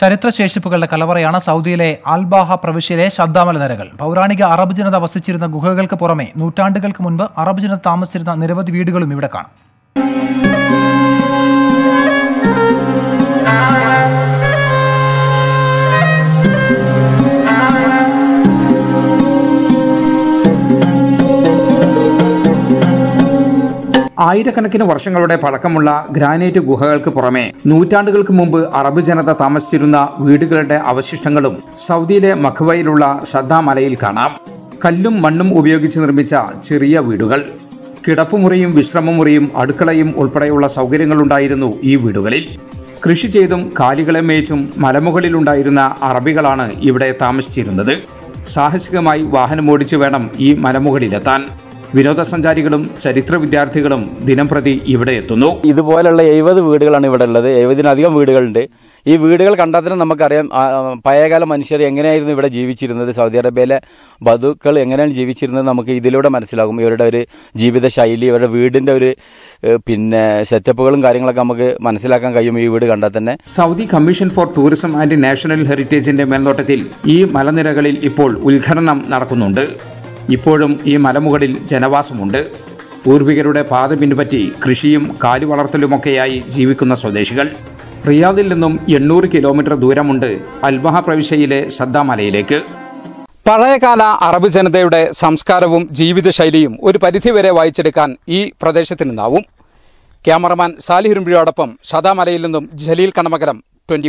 ചരിത്രശേഷിപ്പുകളുടെ കലവറയാണ് സൗദിയിലെ അൽബാഹ പ്രവിശ്യയിലെ ശബ്ദാമല നിരകൾ. പൗരാണിക അറബ് ജനത വസിച്ചിരുന്ന ഗുഹകൾക്ക് പുറമെ നൂറ്റാണ്ടുകൾക്ക് മുൻപ് അറബ് ജനത താമസിച്ചിരുന്ന നിരവധി വീടുകളും ഇവിടെ കാണാം. ആയിരക്കണക്കിന് വർഷങ്ങളുടെ പഴക്കമുള്ള ഗ്രാനൈറ്റ് ഗുഹകൾക്ക് പുറമെ നൂറ്റാണ്ടുകൾക്ക് മുമ്പ് അറബ് ജനത താമസിച്ചിരുന്ന വീടുകളുടെ അവശിഷ്ടങ്ങളും സൗദിയിലെ മഖ്വയിലുള്ള ശ്രദ്ധാമലയിൽ മലയിൽ കാണാം. കല്ലും മണ്ണും ഉപയോഗിച്ച് നിർമ്മിച്ച ചെറിയ വീടുകൾ. കിടപ്പുമുറിയും വിശ്രമമുറിയും അടുക്കളയും ഉൾപ്പെടെയുള്ള സൗകര്യങ്ങളുണ്ടായിരുന്നു ഈ വീടുകളിൽ. കൃഷി ചെയ്തും കാലികളെ മേച്ചും മലമുകളിലുണ്ടായിരുന്ന അറബികളാണ് ഇവിടെ താമസിച്ചിരുന്നത്. സാഹസികമായി വാഹനമോടിച്ചു വേണം ഈ മലമുകളിലെത്താൻ. വിനോദസഞ്ചാരികളും ചരിത്ര വിദ്യാർത്ഥികളും ദിനം പ്രതി ഇവിടെ എത്തുന്നു. ഇതുപോലെയുള്ള എഴുപത് വീടുകളാണ് ഇവിടെ ഉള്ളത്. എഴുപതിനധികം വീടുകളുണ്ട്. ഈ വീടുകൾ കണ്ടാൽ തന്നെ നമുക്കറിയാം പഴയകാല മനുഷ്യർ എങ്ങനെയായിരുന്നു ഇവിടെ ജീവിച്ചിരുന്നത് സൗദി അറേബ്യയിലെ ബധുക്കൾ എങ്ങനെയാണ് ജീവിച്ചിരുന്നത് നമുക്ക് ഇതിലൂടെ മനസ്സിലാകും. ഇവരുടെ ഒരു ജീവിത ശൈലി ഇവരുടെ വീടിന്റെ ഒരു പിന്നെ സെറ്റപ്പുകളും കാര്യങ്ങളൊക്കെ നമുക്ക് മനസ്സിലാക്കാൻ കഴിയും ഈ വീട് കണ്ടാൽ തന്നെ Saudi commission for tourism and national ഹെറിറ്റേജിന്റെ മേൽനോട്ടത്തിൽ ഈ മലനിരകളിൽ ഇപ്പോൾ ഉദ്ഘാടനം നടക്കുന്നുണ്ട്. ഇപ്പോഴും ഈ മലമുകളിൽ ജനവാസമുണ്ട്. പൂർവികരുടെ പാത പിൻപറ്റി കൃഷിയും കാലിവളർത്തലുമൊക്കെയായി ജീവിക്കുന്ന സ്വദേശികൾ. റിയാദിൽ നിന്നും എണ്ണൂറ് കിലോമീറ്റർ ദൂരമുണ്ട് അൽബഹ പ്രവിശ്യയിലെ സദ്ദാമലയിലേക്ക് പഴയകാല അറബ് ജനതയുടെ സംസ്കാരവും ജീവിതശൈലിയും ഒരു പരിധിവരെ വായിച്ചെടുക്കാൻ ഈ പ്രദേശത്തിനുണ്ടാവും ക്യാമറമാൻ സാലിഹിരുമ്പിയോടൊപ്പം സദാമലയിൽ നിന്നും ജലീൽ കണമകലം ട്വന്റി